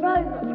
run,